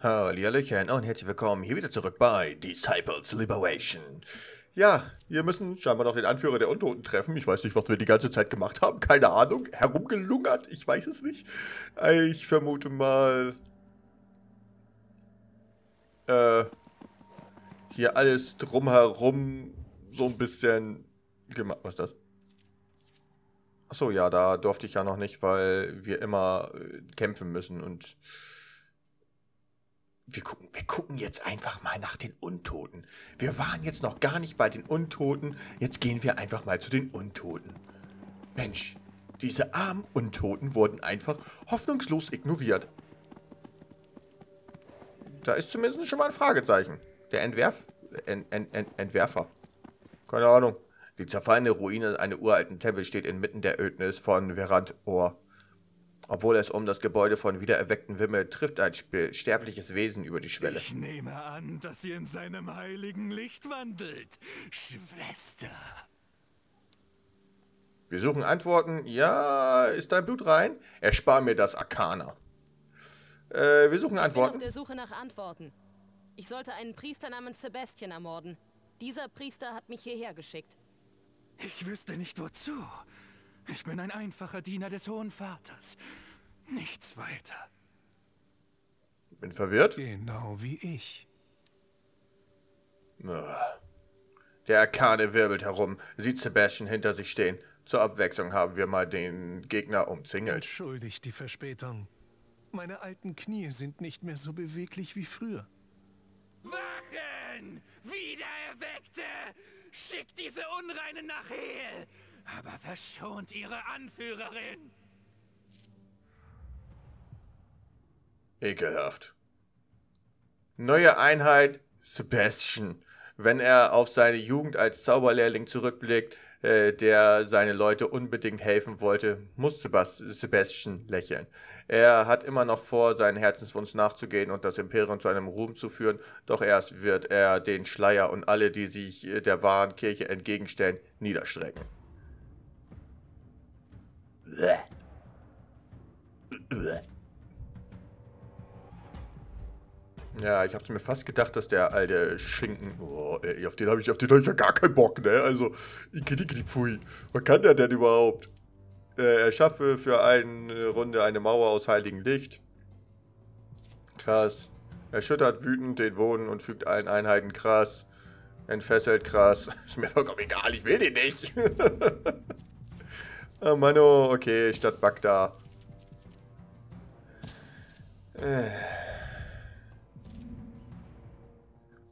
Hallihallöchen und herzlich willkommen hier wieder zurück bei Disciples Liberation. Ja, wir müssen scheinbar noch den Anführer der Untoten treffen. Ich weiß nicht, was wir die ganze Zeit gemacht haben. Keine Ahnung. Herumgelungert. Ich weiß es nicht. Ich vermute mal... Äh... Hier alles drumherum so ein bisschen gemacht. Was ist das? Achso, ja, da durfte ich ja noch nicht, weil wir immer äh, kämpfen müssen und wir gucken, wir gucken jetzt einfach mal nach den Untoten. Wir waren jetzt noch gar nicht bei den Untoten, jetzt gehen wir einfach mal zu den Untoten. Mensch, diese armen Untoten wurden einfach hoffnungslos ignoriert. Da ist zumindest schon mal ein Fragezeichen. Der Entwerf, Ent, Ent, Ent, Entwerfer. Keine Ahnung. Die zerfallene Ruine eines uralten Tempels steht inmitten der Ödnis von Verant-Ohr. Obwohl es um das Gebäude von wiedererweckten wimmelt, trifft ein sterbliches Wesen über die Schwelle. Ich nehme an, dass ihr in seinem heiligen Licht wandelt, Schwester. Wir suchen Antworten. Ja, ist dein Blut rein? Erspar mir das Arkana. Äh, wir suchen Antworten. Ich bin auf der Suche nach Antworten. Ich sollte einen Priester namens Sebastian ermorden. Dieser Priester hat mich hierher geschickt. Ich wüsste nicht wozu. Ich bin ein einfacher Diener des Hohen Vaters. Nichts weiter. Bin verwirrt? Genau wie ich. Der Arkane wirbelt herum, sieht Sebastian hinter sich stehen. Zur Abwechslung haben wir mal den Gegner umzingelt. Entschuldigt die Verspätung. Meine alten Knie sind nicht mehr so beweglich wie früher. Wachen! Wiedererweckte! Schickt diese Unreinen nach Hel! Aber verschont ihre Anführerin. Ekelhaft. Neue Einheit Sebastian. Wenn er auf seine Jugend als Zauberlehrling zurückblickt, äh, der seine Leute unbedingt helfen wollte, muss Sebastian lächeln. Er hat immer noch vor, seinen Herzenswunsch nachzugehen und das Imperium zu einem Ruhm zu führen, doch erst wird er den Schleier und alle, die sich der wahren Kirche entgegenstellen, niederstrecken. Ja, ich hab's mir fast gedacht, dass der alte Schinken, oh, ey, auf den habe ich, hab ich ja gar keinen Bock, ne? Also, pfui. Was kann der denn überhaupt? Äh, er schaffe für eine Runde eine Mauer aus heiligem Licht. Krass. Erschüttert wütend den Boden und fügt allen Einheiten krass. Entfesselt krass. Ist mir vollkommen egal, ich will den nicht. Oh Mano, okay, Stadt Bagda. Äh.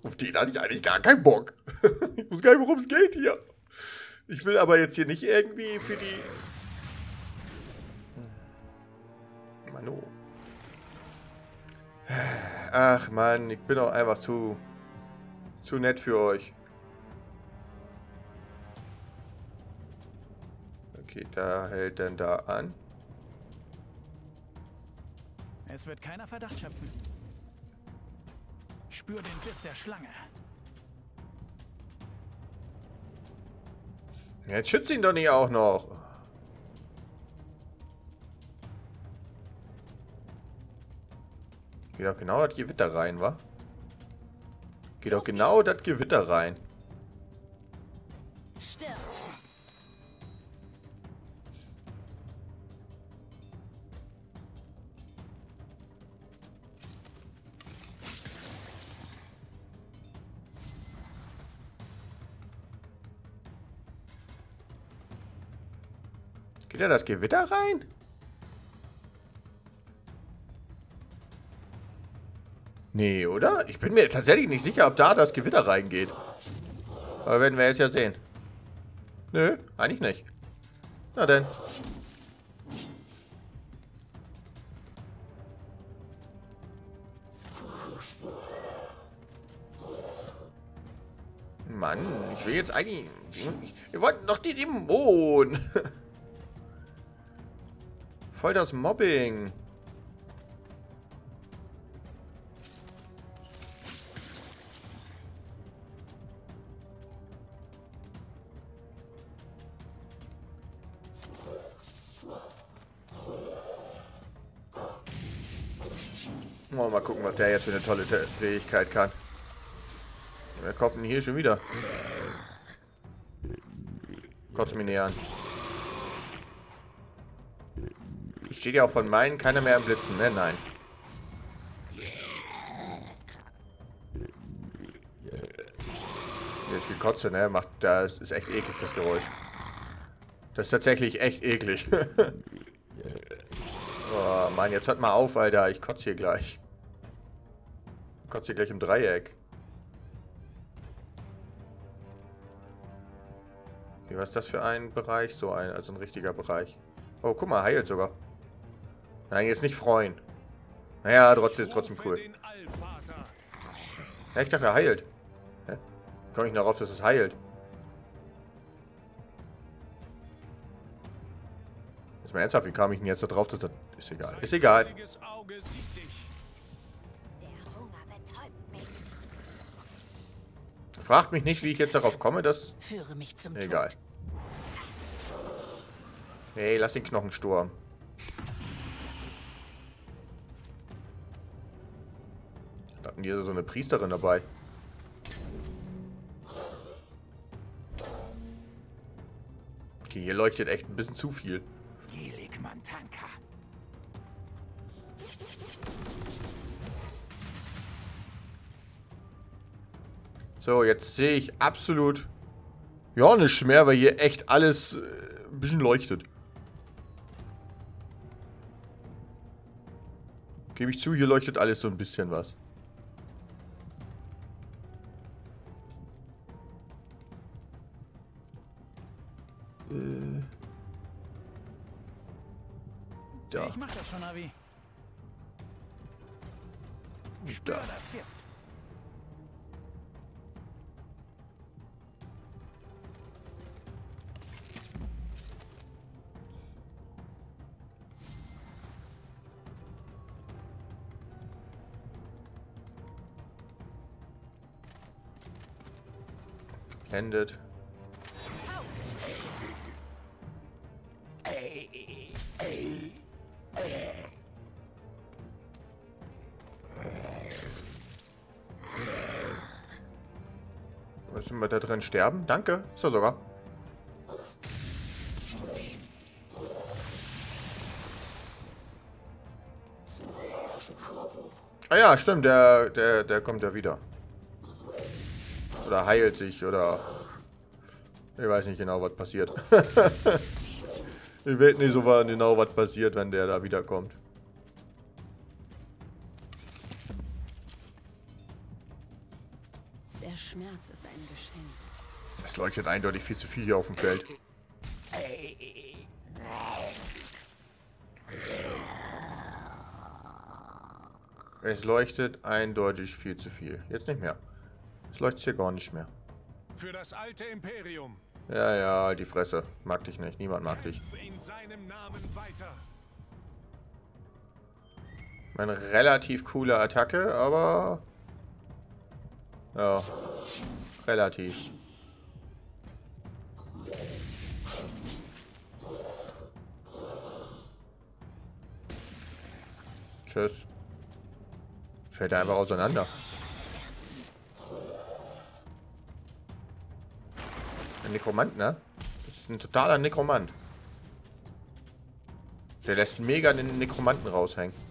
Auf den hatte ich eigentlich gar keinen Bock. ich muss gar nicht, worum es geht hier. Ich will aber jetzt hier nicht irgendwie für die... Mano. Ach Mann, ich bin auch einfach zu... zu nett für euch. Okay, da hält denn da an. Es wird keiner Verdacht schöpfen. Spür den Biss der Schlange. Jetzt schützt ihn doch nicht auch noch. Geht doch genau das Gewitter rein, wa? Geht doch genau das Gewitter rein. Geht da das Gewitter rein? Nee, oder? Ich bin mir tatsächlich nicht sicher, ob da das Gewitter reingeht. Aber werden wir jetzt ja sehen. Nö, eigentlich nicht. Na denn. Mann, ich will jetzt eigentlich... Wir wollten doch die Dämonen. Voll das Mobbing. Oh, mal gucken, was der jetzt für eine tolle Fähigkeit kann. Wer kommt denn hier schon wieder? Kotzt mich näher an. Steht ja auch von meinen keiner mehr im Blitzen, ne? Nein. Hier ist gekotze, ne? Macht, das ist echt eklig, das Geräusch. Das ist tatsächlich echt eklig. oh, Mann, jetzt hört mal auf, Alter. Ich kotze hier gleich. Ich kotze hier gleich im Dreieck. Was ist das für ein Bereich? So ein, also ein richtiger Bereich. Oh, guck mal, heilt sogar. Nein, jetzt nicht freuen. Naja, trotzdem ist trotzdem cool. Ja, ich dachte, er heilt. Hä? Komme ich darauf, dass es heilt? Ist mal ernsthaft, wie kam ich denn jetzt da drauf? Das ist egal. Ist egal. Fragt mich nicht, wie ich jetzt darauf komme, dass... Egal. Hey, lass den Knochensturm. Hatten die so eine Priesterin dabei? Okay, hier leuchtet echt ein bisschen zu viel. So, jetzt sehe ich absolut ja nicht mehr, weil hier echt alles äh, ein bisschen leuchtet. Gebe ich zu, hier leuchtet alles so ein bisschen was. Da. Ich mach das schon, Avi. Spür da. das Gift. Blendet. Da drin sterben? Danke. So sogar. Ah ja, stimmt, der, der, der kommt ja wieder. Oder heilt sich oder... Ich weiß nicht genau, was passiert. ich weiß nicht so genau, was passiert, wenn der da wiederkommt. Schmerz ist ein Geschenk. Es leuchtet eindeutig viel zu viel hier auf dem Feld. Es leuchtet eindeutig viel zu viel. Jetzt nicht mehr. Es leuchtet hier gar nicht mehr. Für das alte Imperium. Ja, ja, die Fresse. Mag dich nicht. Niemand mag dich. In seinem Namen weiter. Eine relativ coole Attacke, aber... Ja. Relativ. Tschüss. Fällt er einfach auseinander. Ein Nekromant, ne? Das ist ein totaler Nekromant. Der lässt mega den Nekromanten raushängen.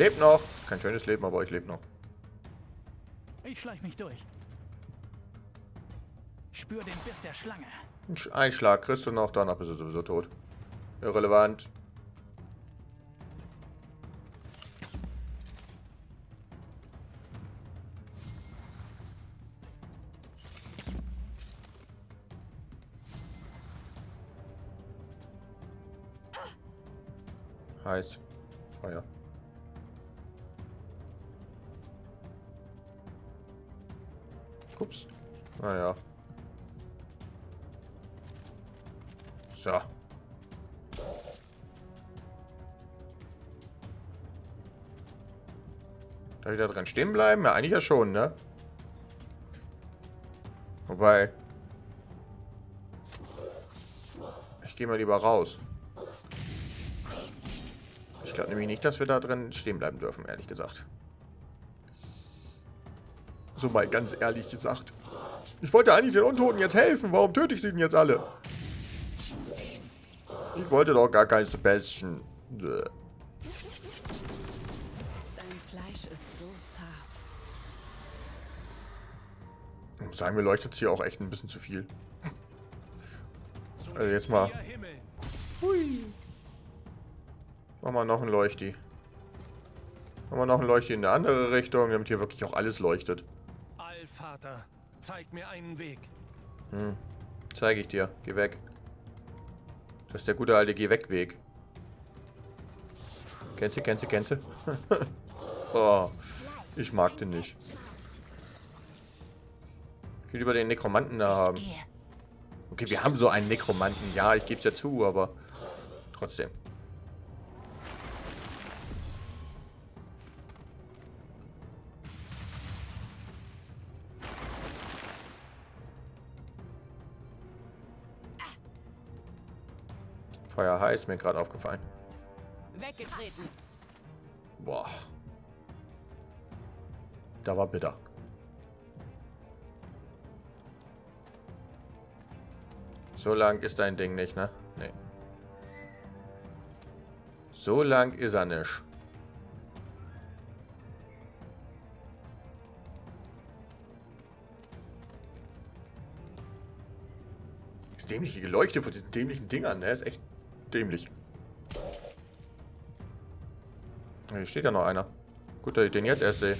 Lebe noch. Ist kein schönes Leben, aber ich lebe noch. Ich schleich mich durch. Spür den Biss der Schlange. Ein Schlag kriegst du noch, danach bist du sowieso tot. Irrelevant. Heiß. Ups. Naja. So. Da dran stehen bleiben? Ja, eigentlich ja schon, ne? Wobei... Ich gehe mal lieber raus. Ich glaube nämlich nicht, dass wir da drin stehen bleiben dürfen, ehrlich gesagt. So mal ganz ehrlich gesagt. Ich wollte eigentlich den Untoten jetzt helfen. Warum töte ich sie denn jetzt alle? Ich wollte doch gar kein Sebastian. Dein Fleisch ist so zart. Ich muss sagen, mir leuchtet es hier auch echt ein bisschen zu viel. Also jetzt mal. Hui. Machen wir noch ein Leuchti. Machen wir noch ein Leuchti in eine andere Richtung, damit hier wirklich auch alles leuchtet. Allvater, zeig mir einen Weg. Hm, zeige ich dir. Geh weg. Das ist der gute alte Geh weg Weg. Kennst du, kennst du, kennst du? oh, ich mag den nicht. Ich will lieber den Nekromanten da haben. Okay, wir haben so einen Nekromanten. Ja, ich gebe es ja zu, aber trotzdem. Feuer heiß, mir gerade aufgefallen. Weggetreten. Boah. Da war bitter. So lang ist dein Ding nicht, ne? Nee. So lang ist er nicht. Das dämliche Geleuchte von diesen dämlichen Dingern, ne? Ist echt dämlich. Hier steht ja noch einer. Gut, dass ich den jetzt erst sehe.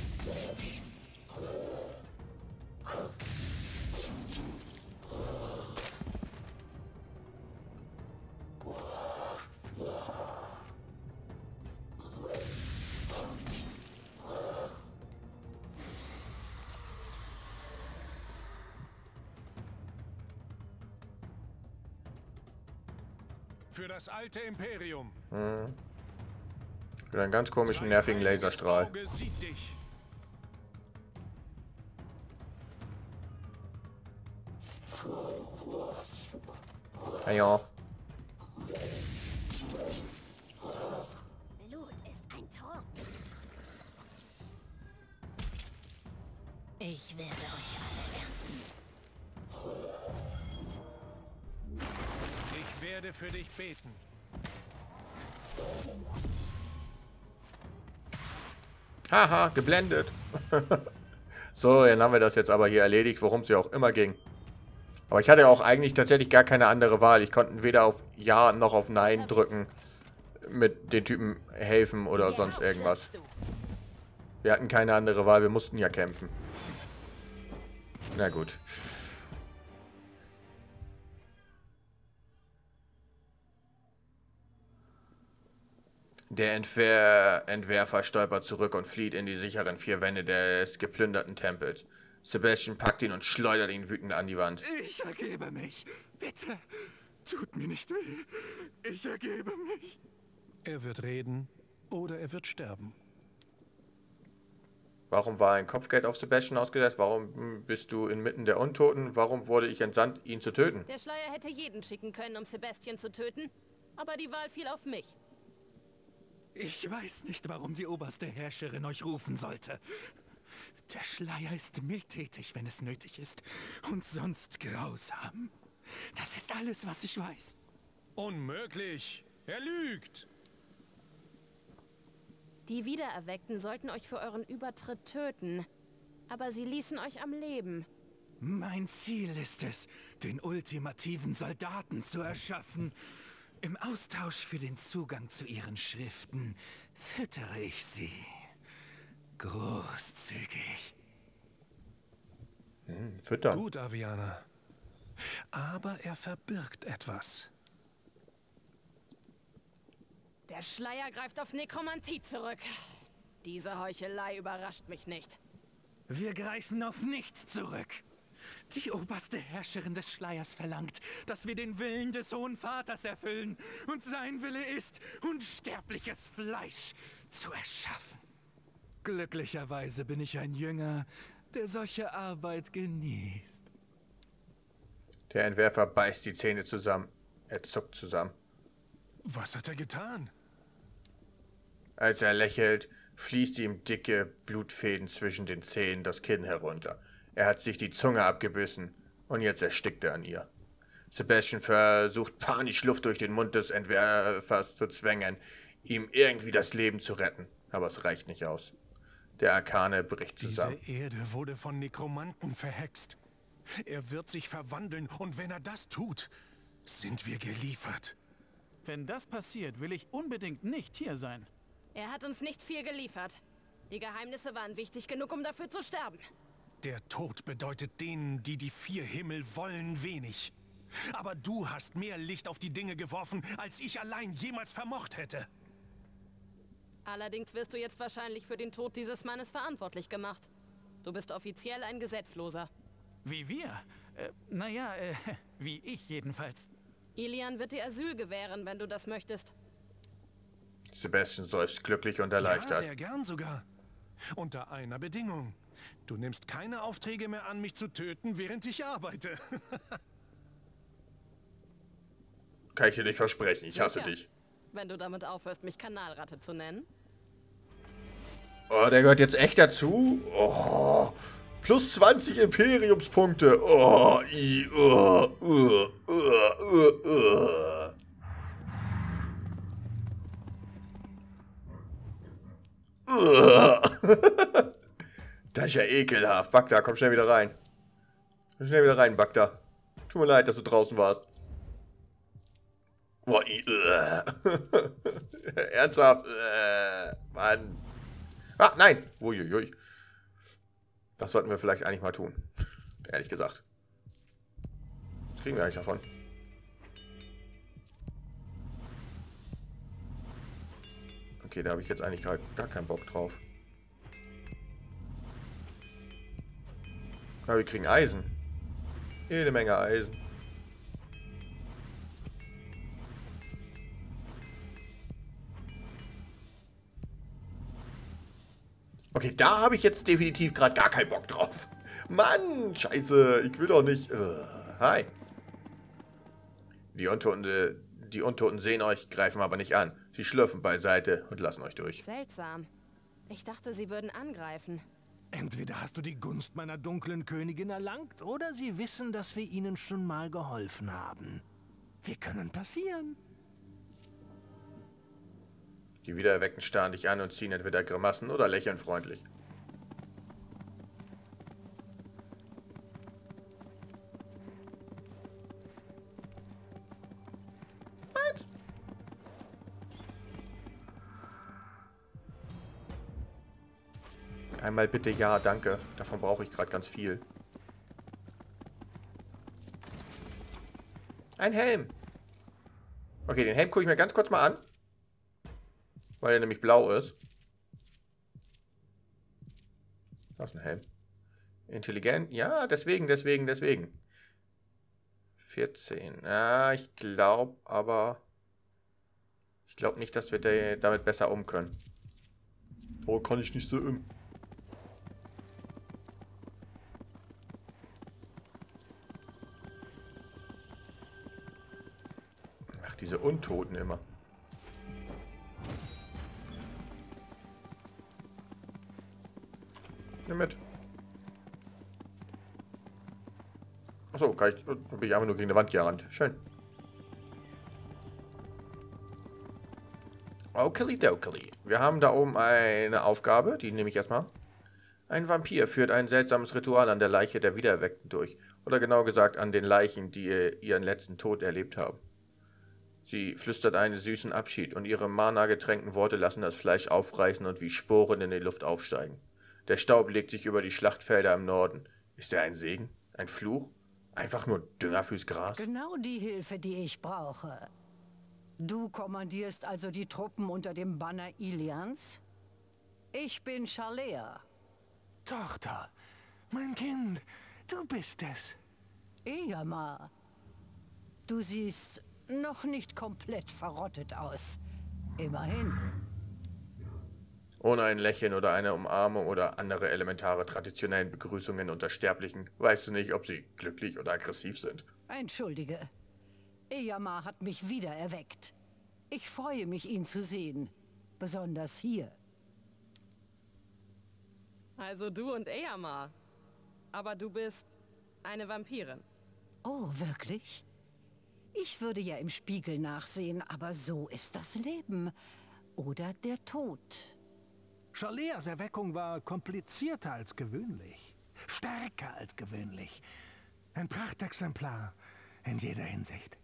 Für das alte Imperium. Hm. Für einen ganz komischen, nervigen Laserstrahl. Ja, ja. Beten. Haha, geblendet. so, dann haben wir das jetzt aber hier erledigt, worum es ja auch immer ging. Aber ich hatte auch eigentlich tatsächlich gar keine andere Wahl. Ich konnte weder auf Ja noch auf Nein drücken. Mit den Typen helfen oder sonst irgendwas. Wir hatten keine andere Wahl, wir mussten ja kämpfen. Na gut. Der Entwer Entwerfer stolpert zurück und flieht in die sicheren vier Wände des geplünderten Tempels. Sebastian packt ihn und schleudert ihn wütend an die Wand. Ich ergebe mich. Bitte, tut mir nicht weh. Ich ergebe mich. Er wird reden oder er wird sterben. Warum war ein Kopfgeld auf Sebastian ausgesetzt? Warum bist du inmitten der Untoten? Warum wurde ich entsandt, ihn zu töten? Der Schleier hätte jeden schicken können, um Sebastian zu töten. Aber die Wahl fiel auf mich. Ich weiß nicht, warum die oberste Herrscherin euch rufen sollte. Der Schleier ist mildtätig, wenn es nötig ist. Und sonst grausam. Das ist alles, was ich weiß. Unmöglich. Er lügt. Die Wiedererweckten sollten euch für euren Übertritt töten. Aber sie ließen euch am Leben. Mein Ziel ist es, den ultimativen Soldaten zu erschaffen. Im Austausch für den Zugang zu ihren Schriften füttere ich sie. Großzügig. Hm, füttern. Gut, Aviana. Aber er verbirgt etwas. Der Schleier greift auf Nekromantie zurück. Diese Heuchelei überrascht mich nicht. Wir greifen auf nichts zurück. Die oberste Herrscherin des Schleiers verlangt, dass wir den Willen des Hohen Vaters erfüllen. Und sein Wille ist, unsterbliches Fleisch zu erschaffen. Glücklicherweise bin ich ein Jünger, der solche Arbeit genießt. Der Entwerfer beißt die Zähne zusammen. Er zuckt zusammen. Was hat er getan? Als er lächelt, fließt ihm dicke Blutfäden zwischen den Zähnen das Kinn herunter. Er hat sich die Zunge abgebissen und jetzt erstickt er an ihr. Sebastian versucht panisch Luft durch den Mund des Entwerfers zu zwängen, ihm irgendwie das Leben zu retten, aber es reicht nicht aus. Der Arkane bricht zusammen. Diese Erde wurde von Nekromanten verhext. Er wird sich verwandeln und wenn er das tut, sind wir geliefert. Wenn das passiert, will ich unbedingt nicht hier sein. Er hat uns nicht viel geliefert. Die Geheimnisse waren wichtig genug, um dafür zu sterben. Der Tod bedeutet denen, die die vier Himmel wollen, wenig. Aber du hast mehr Licht auf die Dinge geworfen, als ich allein jemals vermocht hätte. Allerdings wirst du jetzt wahrscheinlich für den Tod dieses Mannes verantwortlich gemacht. Du bist offiziell ein Gesetzloser. Wie wir? Äh, naja, äh, wie ich jedenfalls. Ilian wird dir Asyl gewähren, wenn du das möchtest. Sebastian seufzt glücklich und Ja, erleichtert. sehr gern sogar. Unter einer Bedingung. Du nimmst keine Aufträge mehr an, mich zu töten, während ich arbeite. Kann ich dir nicht versprechen, ich hasse Sicher. dich. Wenn du damit aufhörst, mich Kanalratte zu nennen. Oh, der gehört jetzt echt dazu? Oh, plus 20 Imperiumspunkte. Oh, i, oh, uh, uh, uh, uh. Uh. Das ist ja ekelhaft. Bagda, komm schnell wieder rein. Komm schnell wieder rein, Bagda. Tut mir leid, dass du draußen warst. Boah, i, uh. Ernsthaft? Uh, Mann. Ah, nein! Uiuiui. Das sollten wir vielleicht eigentlich mal tun. Ehrlich gesagt. Was kriegen wir eigentlich davon? Okay, da habe ich jetzt eigentlich gar, gar keinen Bock drauf. Aber wir kriegen Eisen. Jede Menge Eisen. Okay, da habe ich jetzt definitiv gerade gar keinen Bock drauf. Mann, scheiße, ich will doch nicht. Äh, hi. Die Untoten, äh, die Untoten sehen euch, greifen aber nicht an. Sie schlürfen beiseite und lassen euch durch. Seltsam. Ich dachte, sie würden angreifen. Entweder hast du die Gunst meiner dunklen Königin erlangt, oder sie wissen, dass wir ihnen schon mal geholfen haben. Wir können passieren. Die Wiedererweckten starren dich an und ziehen entweder Grimassen oder lächeln freundlich. Einmal bitte ja, danke. Davon brauche ich gerade ganz viel. Ein Helm. Okay, den Helm gucke ich mir ganz kurz mal an. Weil er nämlich blau ist. Das ist ein Helm. Intelligent? Ja, deswegen, deswegen, deswegen. 14. Ja, ich glaube aber... Ich glaube nicht, dass wir da- damit besser um können. Oh, kann ich nicht so um. Diese Untoten immer. Nimm mit. Achso, kann ich, bin ich einfach nur gegen die Wand gerannt. Schön. Okidoki. Wir haben da oben eine Aufgabe, die nehme ich erstmal. Ein Vampir führt ein seltsames Ritual an der Leiche der Wiedererweckten durch. Oder genau gesagt an den Leichen, die ihren letzten Tod erlebt haben. Sie flüstert einen süßen Abschied und ihre mana-getränkten Worte lassen das Fleisch aufreißen und wie Sporen in die Luft aufsteigen. Der Staub legt sich über die Schlachtfelder im Norden. Ist er ein Segen? Ein Fluch? Einfach nur Dünger fürs Gras? Genau die Hilfe, die ich brauche. Du kommandierst also die Truppen unter dem Banner Ilians? Ich bin Shalea. Tochter, mein Kind, du bist es. Eamar. Du siehst noch nicht komplett verrottet aus. Immerhin. Ohne ein Lächeln oder eine Umarmung oder andere elementare traditionellen Begrüßungen unter Sterblichen weißt du nicht, ob sie glücklich oder aggressiv sind. Entschuldige. Eyama hat mich wieder erweckt. Ich freue mich, ihn zu sehen. Besonders hier. Also du und Eyama. Aber du bist eine Vampirin. Oh, wirklich? Ich würde ja im Spiegel nachsehen, aber so ist das Leben. Oder der Tod. Chaleas Erweckung war komplizierter als gewöhnlich. Stärker als gewöhnlich. Ein Prachtexemplar in jeder Hinsicht.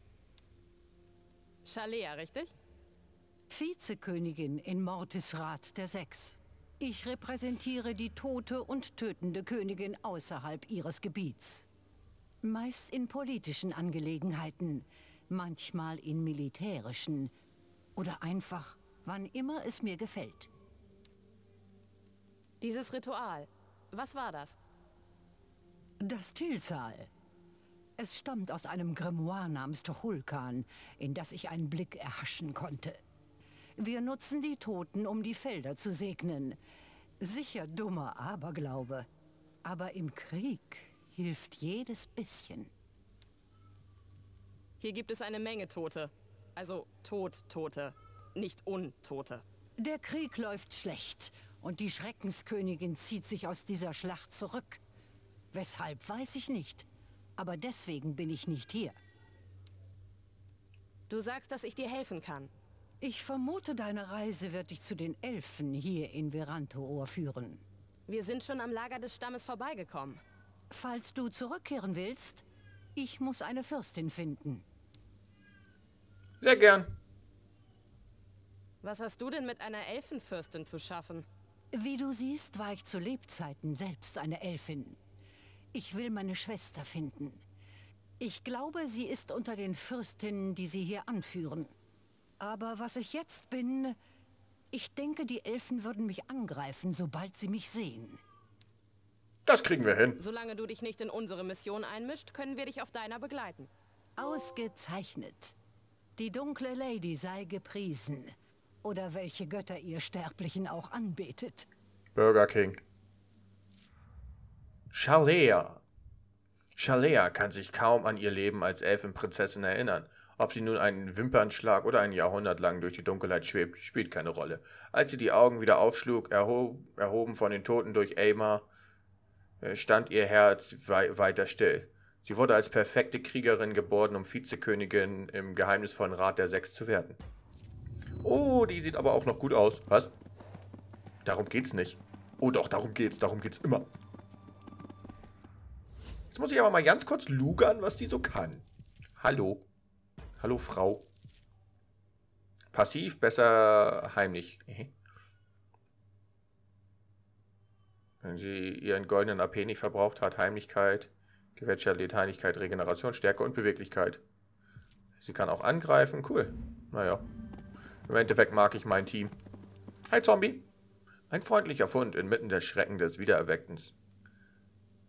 Chalea, richtig? Vizekönigin in Mortisrat der Sechs. Ich repräsentiere die tote und tötende Königin außerhalb ihres Gebiets. Meist in politischen Angelegenheiten, manchmal in militärischen oder einfach, wann immer es mir gefällt. Dieses Ritual, was war das? Das Tilsal. Es stammt aus einem Grimoire namens Tochulkan, in das ich einen Blick erhaschen konnte. Wir nutzen die Toten, um die Felder zu segnen. Sicher dummer Aberglaube. Aber im Krieg hilft jedes bisschen. Hier gibt es eine Menge Tote. Also Tod-Tote, nicht Untote. Der Krieg läuft schlecht und die Schreckenskönigin zieht sich aus dieser Schlacht zurück. Weshalb weiß ich nicht. Aber deswegen bin ich nicht hier. Du sagst, dass ich dir helfen kann. Ich vermute, deine Reise wird dich zu den Elfen hier in Verantoor führen. Wir sind schon am Lager des Stammes vorbeigekommen. Falls du zurückkehren willst, ich muss eine Fürstin finden. Sehr gern. Was hast du denn mit einer Elfenfürstin zu schaffen? Wie du siehst, war ich zu Lebzeiten selbst eine Elfin. Ich will meine Schwester finden. Ich glaube, sie ist unter den Fürstinnen, die sie hier anführen. Aber was ich jetzt bin, ich denke, die Elfen würden mich angreifen, sobald sie mich sehen. Das kriegen wir hin. Solange du dich nicht in unsere Mission einmischt, können wir dich auf deiner begleiten. Ausgezeichnet. Die dunkle Lady sei gepriesen. Oder welche Götter ihr Sterblichen auch anbetet. Burger King. Shalea. Shalea kann sich kaum an ihr Leben als Elfenprinzessin erinnern. Ob sie nun einen Wimpernschlag oder ein Jahrhundert lang durch die Dunkelheit schwebt, spielt keine Rolle. Als sie die Augen wieder aufschlug, erhob, erhoben von den Toten durch Aemar, stand ihr Herz wei weiter still. Sie wurde als perfekte Kriegerin geboren, um Vizekönigin im geheimnisvollen Rat der Sechs zu werden. Oh, die sieht aber auch noch gut aus. Was? Darum geht's nicht. Oh doch, darum geht's. Darum geht's immer. Jetzt muss ich aber mal ganz kurz lugern, was die so kann. Hallo. Hallo, Frau. Passiv, besser heimlich. Mhm. Wenn sie ihren goldenen AP nicht verbraucht hat, Heimlichkeit, Gewätscher, Leteinigkeit, Regeneration, Stärke und Beweglichkeit. Sie kann auch angreifen. Cool. Naja. Im Endeffekt mag ich mein Team. Hi, Zombie. Ein freundlicher Fund inmitten der Schrecken des Wiedererweckens.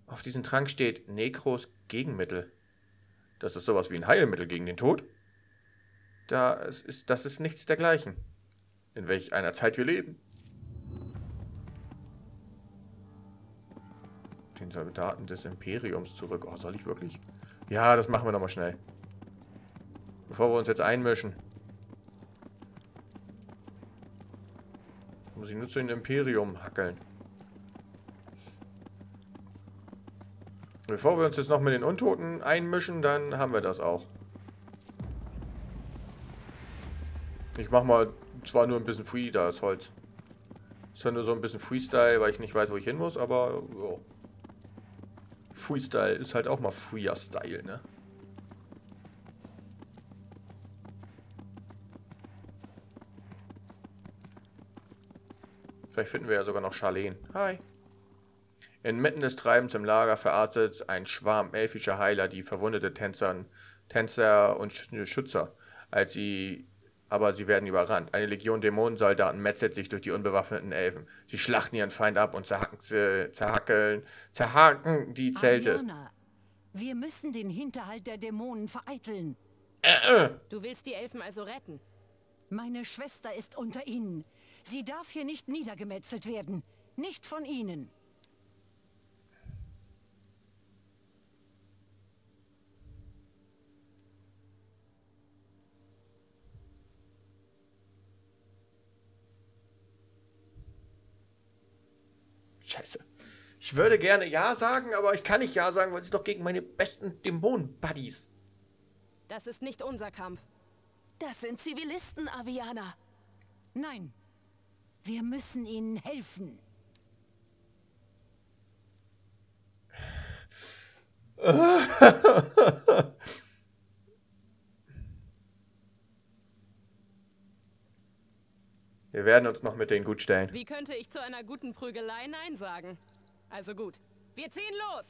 Auf diesem Trank steht Nekros Gegenmittel. Das ist sowas wie ein Heilmittel gegen den Tod? Da ist, das ist nichts dergleichen. In welch einer Zeit wir leben. Den Soldaten des Imperiums zurück. Oh, soll ich wirklich? Ja, das machen wir nochmal schnell. Bevor wir uns jetzt einmischen. Muss ich nur zu den Imperium hackeln. Bevor wir uns jetzt noch mit den Untoten einmischen, dann haben wir das auch. Ich mach mal zwar nur ein bisschen Free, da ist Holz. Ist ja nur so ein bisschen Freestyle, weil ich nicht weiß, wo ich hin muss, aber jo. Freestyle ist halt auch mal Freer Style, ne? Vielleicht finden wir ja sogar noch Charlene. Hi. Inmitten des Treibens im Lager verarztet ein Schwarm elfischer Heiler die verwundete Tänzer, Tänzer und Schützer, als sie aber sie werden überrannt. Eine Legion Dämonensoldaten metzelt sich durch die unbewaffneten Elfen. Sie schlachten ihren Feind ab und zerhacken, zerhackeln, zerhaken die Zelte. Ariana, wir müssen den Hinterhalt der Dämonen vereiteln. Äh, äh. Du willst die Elfen also retten? Meine Schwester ist unter ihnen. Sie darf hier nicht niedergemetzelt werden. Nicht von ihnen. Scheiße. Ich würde gerne Ja sagen, aber ich kann nicht Ja sagen, weil sie doch gegen meine besten Dämonen-Buddies. Das ist nicht unser Kampf. Das sind Zivilisten, Aviana. Nein, wir müssen ihnen helfen. Wir werden uns noch mit denen gut stellen. Wie könnte ich zu einer guten Prügelei Nein sagen? Also gut, wir ziehen los!